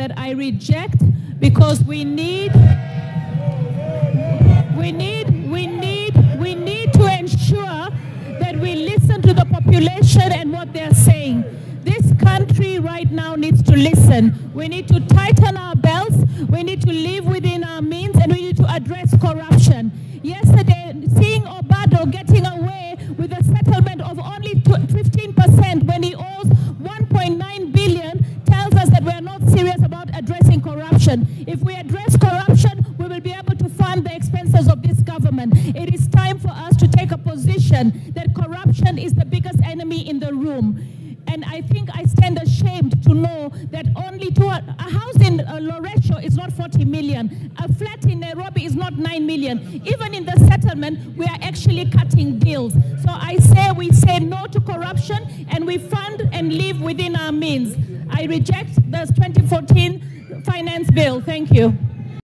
that I reject because we need, we need, we need, we need to ensure that we listen to the population and what they're saying. This country right now needs to listen. We need to tighten our belts. We need to live within our means and we need to address corruption. Yesterday, seeing Obado getting away with a settlement of only 15% when he owes 1.9 billion tells us that we are not serious about addressing corruption. If we address corruption, we will be able to fund the expenses of this government. It is time for us to take a position that corruption is the biggest enemy in the room. And I think I stand ashamed to know that only two, a house in uh, is not 40 million. A flat in Nairobi is not 9 million. Even in the settlement, we are actually cutting deals. So I say we say no to corruption and we fund and live within our means. I reject the 2014 finance bill. Thank you.